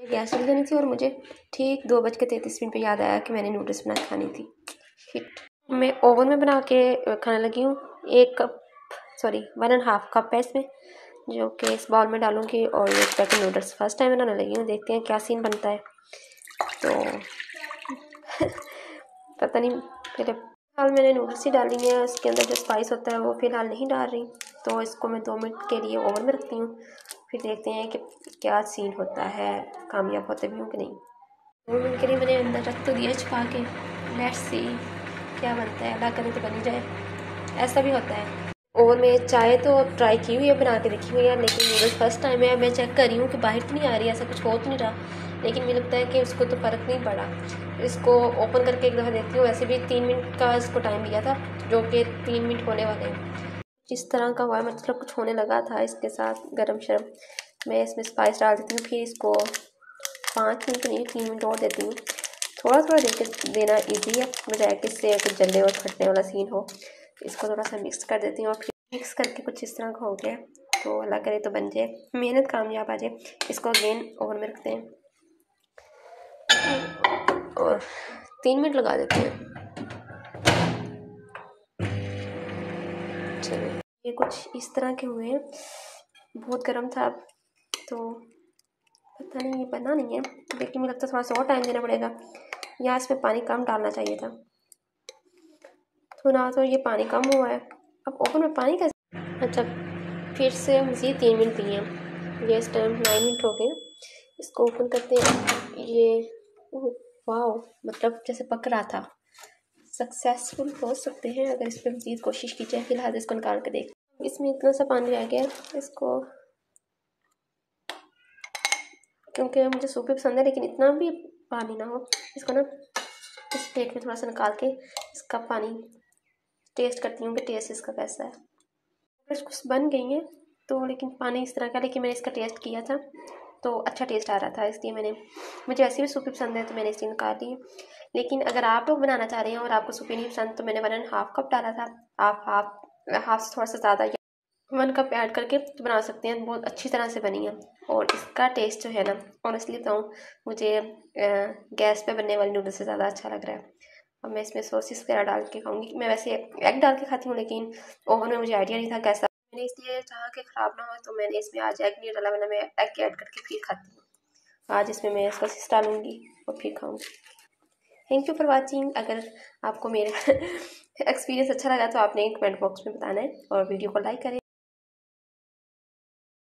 Gas चल जानी थी और मुझे ठीक दो बज के तैंतीस मिनट पर याद आया कि मैंने नूडल्स बना खानी थी। हिट मैं ओवन में बना के खाने लगी हूँ। एक cup sorry one and half cup है इसमें, जो कि इस बॉल में डालूँगी और ये पैकेट नूडल्स फ़र्स्ट टाइम बनाने लगी हूँ। देखते हैं क्या सीन बनता है। तो पता नहीं पहले फ़िलहाल मैंने नूडल्स ही डाली है, उसके अंदर जो स्पाइस होता है वो फ़िलहाल नहीं डाल रही। तो इसको मैं दो मिनट के लिए ओवन में रखती हूँ। फिर देखते हैं कि क्या सीन होता है, कामयाब होते भी हूँ कि नहीं। दो मिनट के लिए मैंने अंदर रख तो दिया छुपा के। लेट्स सी क्या बनता है, अल्लाह करे तो बनी जाए। ऐसा भी होता है। और मैं चाय तो अब ट्राई की हुई है, बना के देखी हुई है, लेकिन नूडल्स फ़र्स्ट टाइम है, मैं चेक कर रही हूँ कि बाहर तो नहीं आ रही, ऐसा कुछ हो तो नहीं रहा। लेकिन मुझे लगता है कि उसको तो फ़र्क नहीं पड़ा। इसको ओपन करके एक दफ़ा देखती हूँ, वैसे भी तीन मिनट का इसको टाइम दिया था, जो कि तीन मिनट होने वाले हैं। जिस तरह का हुआ मतलब कुछ होने लगा था इसके साथ गर्म शर्म मैं इसमें स्पाइस डाल देती हूँ, फिर इसको पाँच मिनट नहीं, तीन मिनट और देती हूँ। थोड़ा थोड़ा दे के देना ईजी है, बजाय कि इससे कुछ जलने और फटने वाला सीन हो। इसको थोड़ा सा मिक्स कर देती हूँ, और फिर मिक्स करके कुछ इस तरह का हो गया तो अल्लाह करे तो बन जाए। मेहनत कामयाब आ जाए। इसको अगेन ओवन में रखते हैं। और तीन मिनट लगा देते हैं। चलिए ये कुछ इस तरह के हुए। हैं बहुत गर्म था। अब तो पता नहीं, ये बना नहीं है। लेकिन मुझे लगता है थोड़ा सा और टाइम देना पड़ेगा। या इसमें पानी कम डालना चाहिए था। तो ना तो ये पानी कम हुआ है। अब ओवन में पानी कैसे? अच्छा फिर से मज़ीद तीन मिनट दिए हैं। ये इस टाइम नाइन मिनट हो गए। इसको ओपन करते हैं। ये वाह मतलब जैसे पक रहा था। सक्सेसफुल हो सकते हैं, अगर इस पर मज़ीद कोशिश की जाए, फ़िलहाल इसको निकाल के देख। इसमें इतना सा पानी आ गया, इसको क्योंकि मुझे सूपी पसंद है, लेकिन इतना भी पानी ना हो। इसको ना इस प्लेट में थोड़ा सा निकाल के इसका पानी टेस्ट करती हूँ कि टेस्ट इसका कैसा है। कुछ बन गई है तो लेकिन पानी इस तरह का लेकिन मैंने इसका टेस्ट किया था। तो अच्छा टेस्ट आ रहा था, इसलिए मैंने, मुझे ऐसी भी सूपी पसंद है तो मैंने इसलिए निकाल ली। लेकिन अगर आप लोग बनाना चाह रहे हैं और आपको सूपी नहीं पसंद तो मैंने वन एंड हाफ़ कप डाला था। आप हाफ़ हाफ़ थोड़ा सा ज़्यादा वन कप ऐड करके तो बना सकते हैं, बहुत अच्छी तरह से बनी है। और इसका टेस्ट जो है ना ऑनेस्टली बताऊँ, मुझे गैस पे बनने वाली नूडल्स से ज़्यादा अच्छा लग रहा है। अब मैं इसमें सॉसेस वगैरह डाल के खाऊँगी। मैं वैसे एग डाल के खाती हूँ, लेकिन ओवन में मुझे आइडिया नहीं था कैसा मैंने इसलिए चाहा कि ख़राब ना हो तो मैंने इसमें आज एग नहीं डाला, मैंने मैं एग ऐड करके फिर खाती हूँ। आज इसमें मैं सॉसेस डालूँगी और फिर खाऊँगी। थैंक यू फॉर वॉचिंग अगर आपको मेरा एक्सपीरियंस अच्छा लगा तो आपने कमेंट बॉक्स में बताना है और वीडियो को लाइक करें।